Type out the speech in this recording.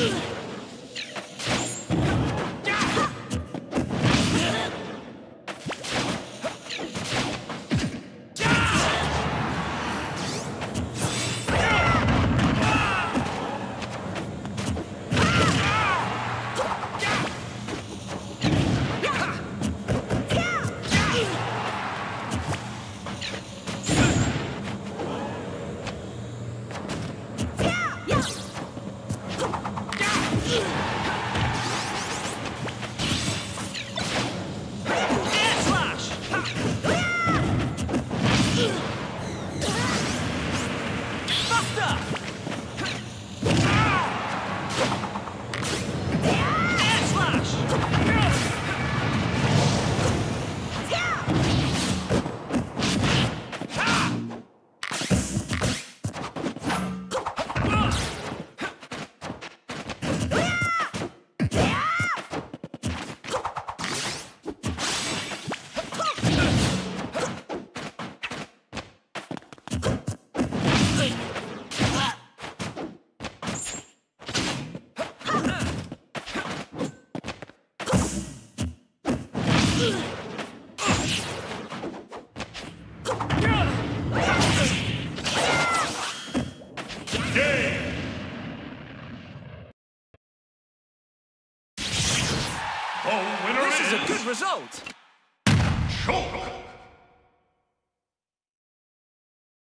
Air Buster! The winner This is is a good result! Choke!